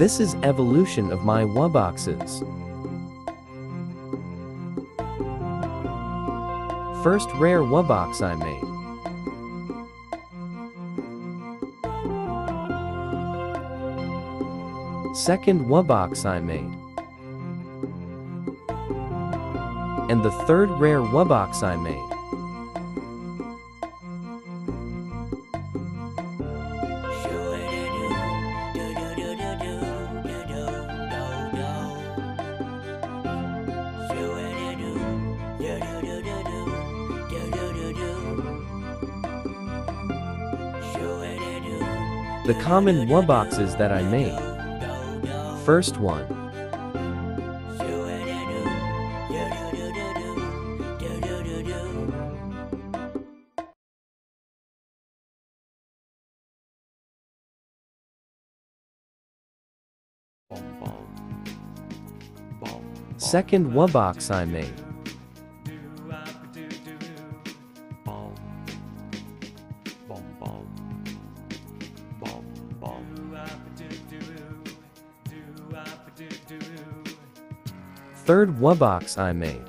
This is evolution of my Wubboxes. First rare Wubbox I made. Second Wubbox I made. And the third rare Wubbox I made. The common Wubboxes that I made. First one. Second Wubbox I made. Third Wubbox I made.